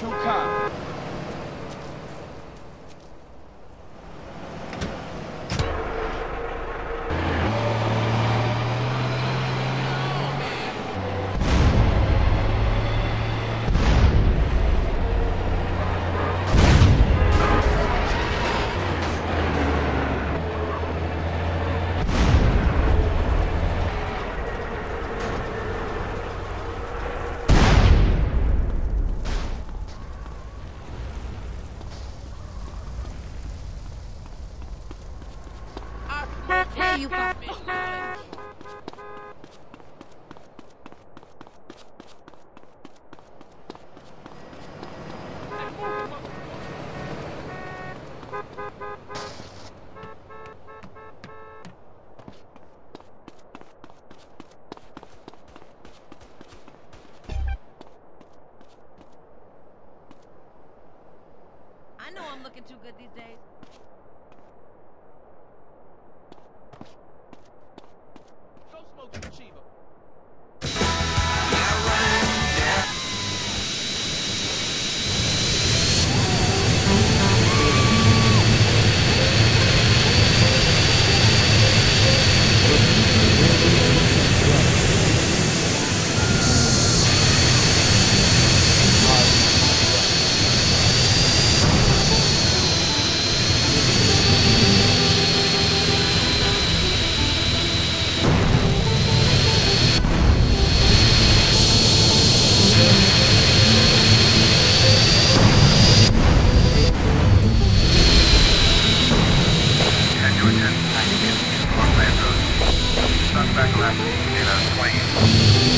to come. You. I know I'm looking too good these days.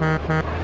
Ha ha ha.